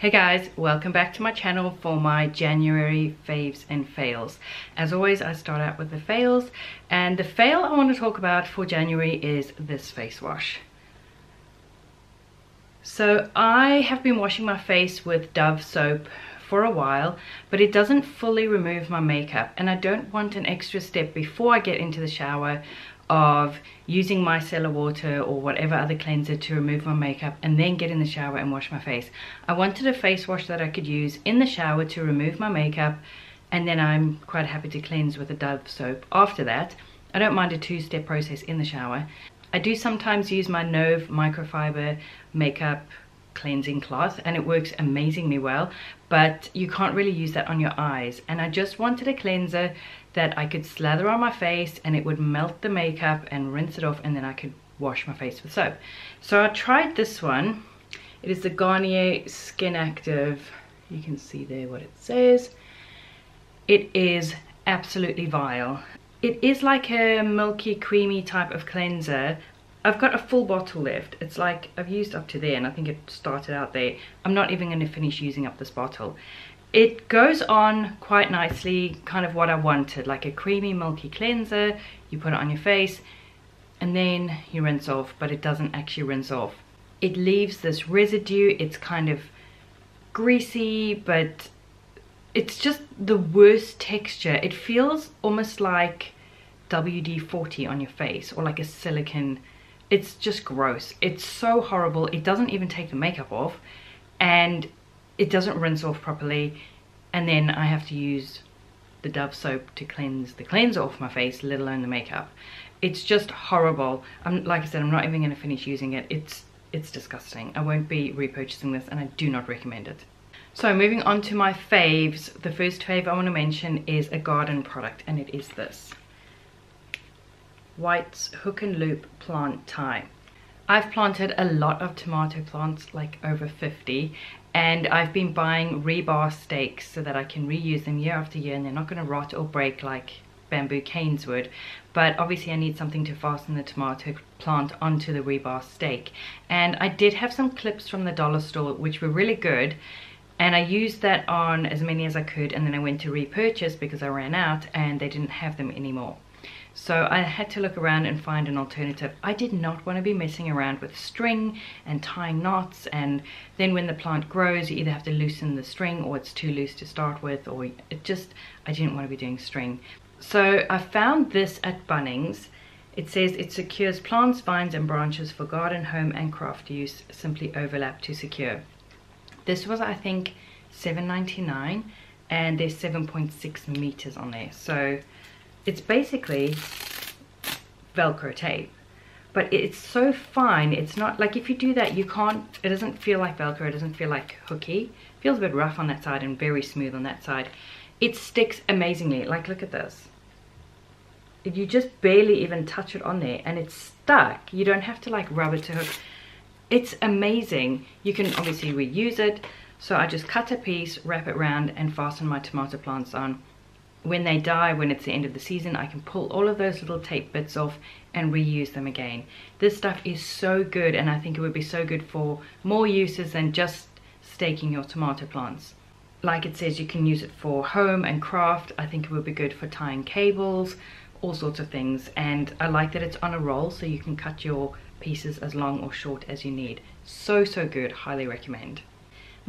Hey guys, welcome back to my channel for my January faves and fails. As always, I start out with the fails, and the fail I want to talk about for January is this face wash. So I have been washing my face with Dove soap for a while, but it doesn't fully remove my makeup, and I don't want an extra step before I get into the shower of using micellar water or whatever other cleanser to remove my makeup and then get in the shower and wash my face. I wanted a face wash that I could use in the shower to remove my makeup and then I'm quite happy to cleanse with a Dove soap after that. I don't mind a two-step process in the shower. I do sometimes use my Nove microfiber makeup cleansing cloth and it works amazingly well but you can't really use that on your eyes and I just wanted a cleanser that I could slather on my face and it would melt the makeup and rinse it off and then I could wash my face with soap. So I tried this one. It is the Garnier Skin Active. You can see there what it says. It is absolutely vile. It is like a milky creamy type of cleanser. I've got a full bottle left. It's like I've used up to there and I think it started out there. I'm not even going to finish using up this bottle. It goes on quite nicely, kind of what I wanted, like a creamy milky cleanser. You put it on your face and then you rinse off, but it doesn't actually rinse off. It leaves this residue. It's kind of greasy, but it's just the worst texture. It feels almost like WD-40 on your face or like a silicone. It's just gross. It's so horrible. It doesn't even take the makeup off. And it doesn't rinse off properly and then I have to use the Dove soap to cleanse the cleanser off my face, let alone the makeup. It's just horrible. I'm like I said, I'm not even going to finish using it. It's it's disgusting. I won't be repurchasing this and I do not recommend it. So moving on to my faves, the first fave I want to mention is a garden product and it is this. White's Hook and Loop Plant Tie. I've planted a lot of tomato plants, like over 50, and I've been buying rebar stakes so that I can reuse them year after year and they're not going to rot or break like bamboo canes would. But obviously I need something to fasten the tomato plant onto the rebar stake and I did have some clips from the dollar store which were really good. And I used that on as many as I could and then I went to repurchase because I ran out and they didn't have them anymore so I had to look around and find an alternative. I did not want to be messing around with string and tying knots and then when the plant grows you either have to loosen the string or it's too loose to start with or it just, I didn't want to be doing string. So I found this at Bunnings. It says it secures plants, vines and branches for garden, home and craft use, simply overlap to secure. This was I think $7.99 and there's 7.6 meters on there. So it's basically velcro tape but it's so fine it's not like if you do that you can't it doesn't feel like velcro it doesn't feel like hooky. It feels a bit rough on that side and very smooth on that side. It sticks amazingly like look at this. You just barely even touch it on there and it's stuck you don't have to like rub it to hook. It's amazing. You can obviously reuse it. So I just cut a piece wrap it around and fasten my tomato plants on when they die, when it's the end of the season, I can pull all of those little tape bits off and reuse them again. This stuff is so good and I think it would be so good for more uses than just staking your tomato plants. Like it says, you can use it for home and craft. I think it would be good for tying cables, all sorts of things. And I like that it's on a roll so you can cut your pieces as long or short as you need. So, so good. Highly recommend.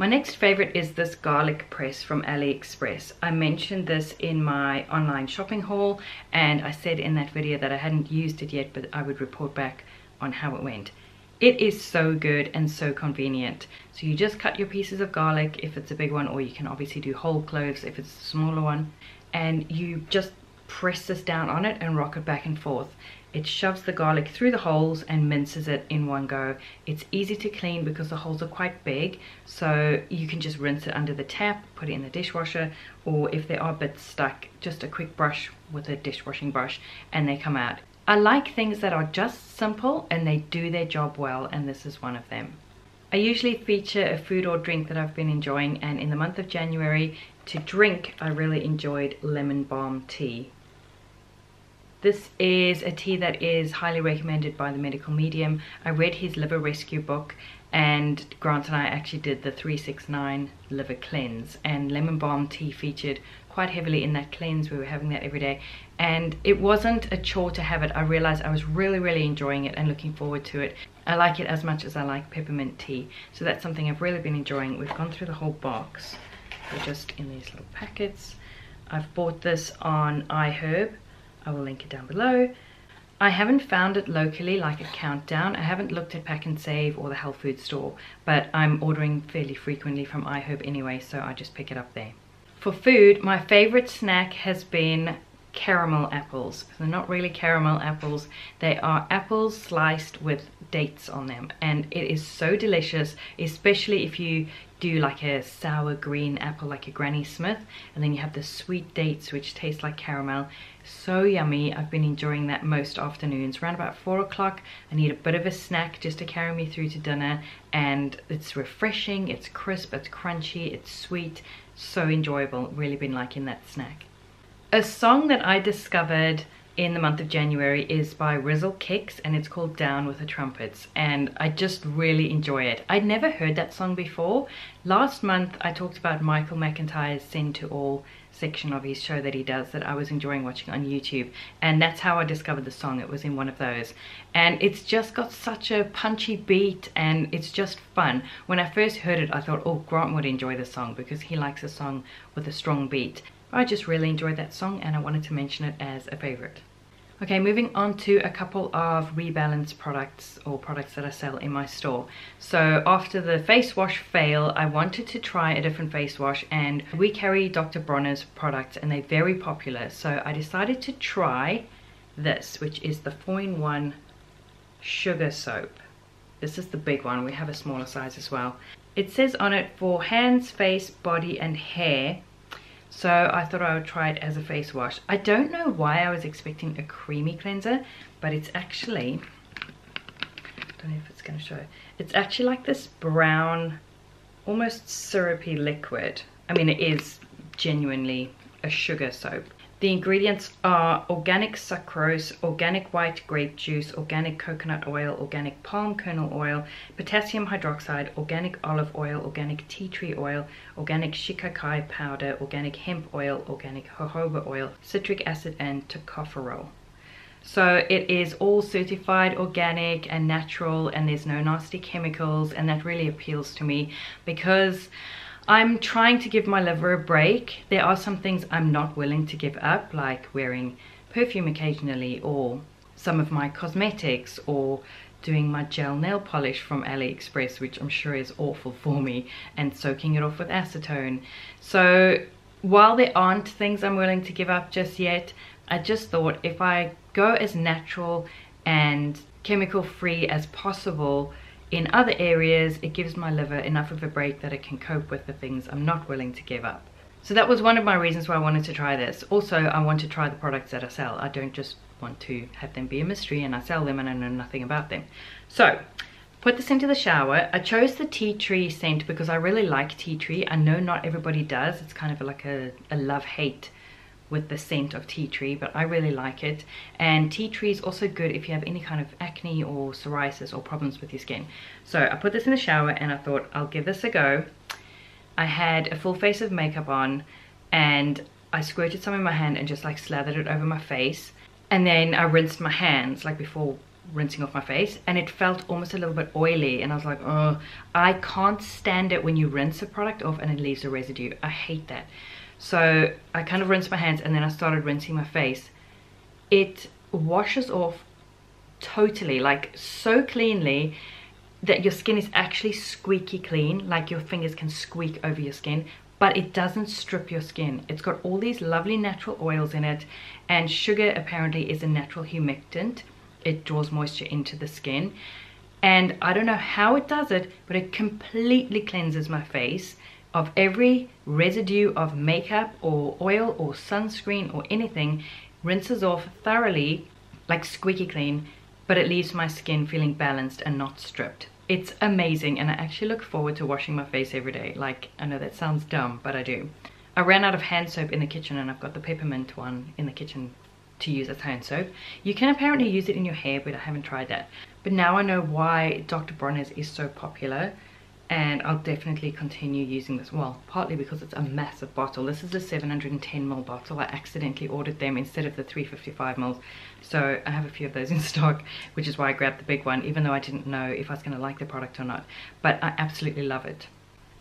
My next favorite is this garlic press from AliExpress. I mentioned this in my online shopping haul and I said in that video that I hadn't used it yet but I would report back on how it went. It is so good and so convenient. So you just cut your pieces of garlic if it's a big one or you can obviously do whole cloves if it's a smaller one and you just press this down on it and rock it back and forth. It shoves the garlic through the holes and minces it in one go. It's easy to clean because the holes are quite big, so you can just rinse it under the tap, put it in the dishwasher, or if they are a bit stuck, just a quick brush with a dishwashing brush and they come out. I like things that are just simple and they do their job well, and this is one of them. I usually feature a food or drink that I've been enjoying and in the month of January to drink I really enjoyed lemon balm tea This is a tea that is highly recommended by the medical medium. I read his liver rescue book and Grant and I actually did the 369 liver cleanse. And lemon balm tea featured quite heavily in that cleanse. We were having that every day. And it wasn't a chore to have it. I realized I was really really enjoying it and looking forward to it. I like it as much as I like peppermint tea. So that's something I've really been enjoying. We've gone through the whole box. They're just in these little packets. I've bought this on iHerb I will link it down below I haven't found it locally like a countdown. I haven't looked at Pack and Pak'nSave or the health food store, but I'm ordering fairly frequently from iHerb anyway, so I just pick it up there. For food, my favorite snack has been caramel apples. They're not really caramel apples. They are apples sliced with dates on them. And it is so delicious, especially if you do like a sour green apple like a Granny Smith. And then you have the sweet dates which taste like caramel so yummy. I've been enjoying that most afternoons. Around about four o'clock i need a bit of a snack just to carry me through to dinner. And it's refreshing it's crisp it's crunchy it's sweet. So enjoyable. Really been liking that snack. A song that i discovered in the month of January is by Rizzle Kicks and it's called Down with the Trumpets. And I just really enjoy it. I'd never heard that song before. Last month I talked about Michael McIntyre's Send to All section of his show that he does that I was enjoying watching on YouTube. And that's how I discovered the song. It was in one of those. And it's just got such a punchy beat and it's just fun. When I first heard it I thought oh Grant would enjoy the song because he likes a song with a strong beat. I just really enjoyed that song and I wanted to mention it as a favorite Okay, moving on to a couple of Rebalance products or products that I sell in my store. So after the face wash fail, I wanted to try a different face wash and we carry Dr. Bronner's products and they're very popular. So I decided to try this, which is the 4-in-1 Sugar Soap. This is the big one. We have a smaller size as well. It says on it for hands, face, body and hair so I thought I would try it as a face wash. I don't know why I was expecting a creamy cleanser, but it's actually, I don't know if it's to show. It's actually like this brown, almost syrupy liquid. I mean, it is genuinely a sugar soap. The ingredients are organic sucrose, organic white grape juice, organic coconut oil, organic palm kernel oil, potassium hydroxide, organic olive oil, organic tea tree oil, organic shikakai powder, organic hemp oil, organic jojoba oil, citric acid, and tocopherol. So it is all certified organic and natural and there's no nasty chemicals and that really appeals to me because I'm trying to give my liver a break. There are some things I'm not willing to give up, like wearing perfume occasionally or some of my cosmetics or doing my gel nail polish from AliExpress, which I'm sure is awful for me, and soaking it off with acetone. So while there aren't things I'm willing to give up just yet, I just thought if I go as natural and chemical free as possible, in other areas, it gives my liver enough of a break that it can cope with the things I'm not willing to give up. So that was one of my reasons why I wanted to try this. Also, I want to try the products that I sell. I don't just want to have them be a mystery and I sell them and I know nothing about them. So, put this into the shower. I chose the tea tree scent because I really like tea tree. I know not everybody does. It's kind of like a, a love-hate with the scent of tea tree, but I really like it. And tea tree is also good if you have any kind of acne or psoriasis or problems with your skin. So I put this in the shower and I thought I'll give this a go. I had a full face of makeup on and I squirted some in my hand and just like slathered it over my face. And then I rinsed my hands like before rinsing off my face and it felt almost a little bit oily and I was like oh I can't stand it when you rinse a product off and it leaves a residue I hate that so I kind of rinsed my hands and then I started rinsing my face. It washes off totally, like so cleanly that your skin is actually squeaky clean, like your fingers can squeak over your skin, but it doesn't strip your skin. It's got all these lovely natural oils in it, and sugar apparently is a natural humectant. It draws moisture into the skin. And I don't know how it does it, but it completely cleanses my face of every residue of makeup or oil or sunscreen or anything rinses off thoroughly like squeaky clean but it leaves my skin feeling balanced and not stripped it's amazing and I actually look forward to washing my face every day like I know that sounds dumb but I do I ran out of hand soap in the kitchen and I've got the peppermint one in the kitchen to use as hand soap. You can apparently use it in your hair, but I haven't tried that. But now I know why Dr. Bronner's is so popular and I'll definitely continue using this. Well partly because it's a massive bottle. This is a 710 ml bottle. I accidentally ordered them instead of the 355 ml so I have a few of those in stock which is why I grabbed the big one even though I didn't know if I was going to like the product or not. But I absolutely love it.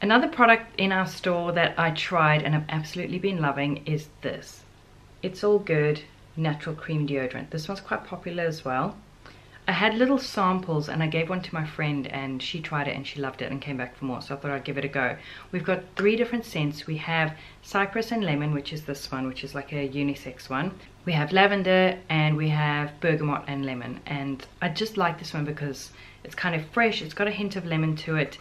Another product in our store that I tried and I've absolutely been loving is this. It's all good natural cream deodorant. This one's quite popular as well I had little samples and I gave one to my friend and she tried it and she loved it and came back for more so I thought I'd give it a go. We've got three different scents. We have cypress and lemon which is this one which is like a unisex one. We have lavender and we have bergamot and lemon and I just like this one because it's kind of fresh. It's got a hint of lemon to it.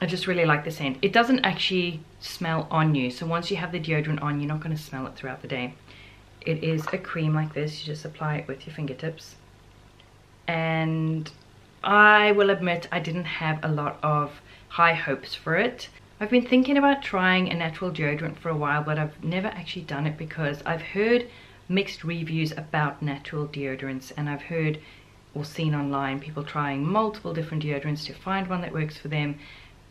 I just really like the scent. It doesn't actually smell on you so once you have the deodorant on you're not going to smell it throughout the day. It is a cream like this. You just apply it with your fingertips and I will admit I didn't have a lot of high hopes for it. I've been thinking about trying a natural deodorant for a while but I've never actually done it because I've heard mixed reviews about natural deodorants and I've heard or seen online people trying multiple different deodorants to find one that works for them.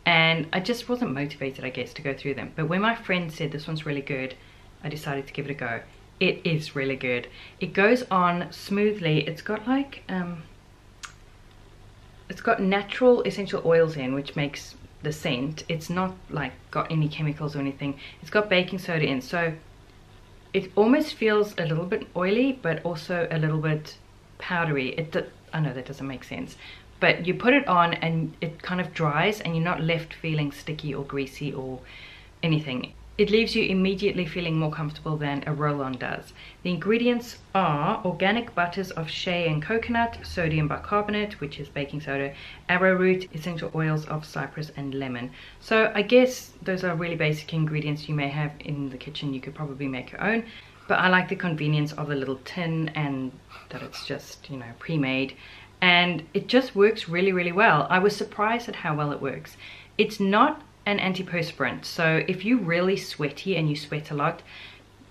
And I just wasn't motivated I guess to go through them. But when my friend said this one's really good I decided to give it a go it is really good. It goes on smoothly. It's got like um it's got natural essential oils in which makes the scent. It's not like got any chemicals or anything. It's got baking soda in. So it almost feels a little bit oily but also a little bit powdery. It I know that doesn't make sense but you put it on and it kind of dries and you're not left feeling sticky or greasy or anything it leaves you immediately feeling more comfortable than a roll-on does. The ingredients are organic butters of shea and coconut, sodium bicarbonate, which is baking soda, arrowroot, essential oils of cypress and lemon. So I guess those are really basic ingredients you may have in the kitchen. You could probably make your own. But I like the convenience of the little tin and that it's just, you know, pre-made. And it just works really, really well. I was surprised at how well it works. It's not an antiperspirant. So if you're really sweaty and you sweat a lot,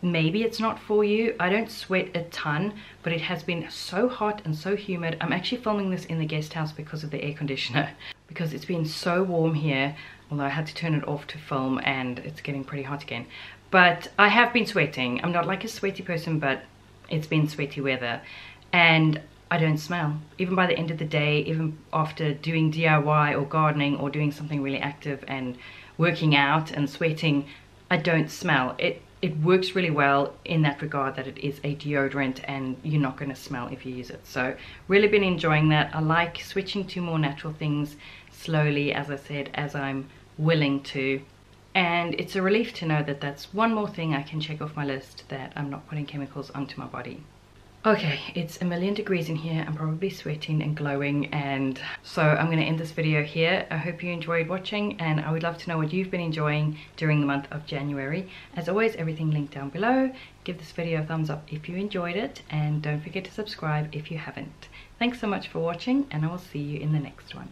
maybe it's not for you. I don't sweat a ton, but it has been so hot and so humid. I'm actually filming this in the guest house because of the air conditioner, because it's been so warm here, although I had to turn it off to film and it's getting pretty hot again. But I have been sweating. I'm not like a sweaty person, but it's been sweaty weather. And I don't smell. Even by the end of the day, even after doing DIY or gardening or doing something really active and working out and sweating, I don't smell. It it works really well in that regard that it is a deodorant and you're not going to smell if you use it. So really been enjoying that. I like switching to more natural things slowly, as I said, as I'm willing to. And it's a relief to know that that's one more thing I can check off my list that I'm not putting chemicals onto my body. Okay, it's a million degrees in here. I'm probably sweating and glowing and so I'm going to end this video here. I hope you enjoyed watching and I would love to know what you've been enjoying during the month of January. As always, everything linked down below. Give this video a thumbs up if you enjoyed it and don't forget to subscribe if you haven't. Thanks so much for watching and I will see you in the next one.